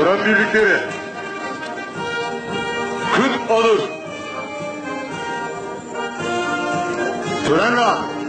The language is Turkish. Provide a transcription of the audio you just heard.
Tören birlikleri. Kıt alır. Tören.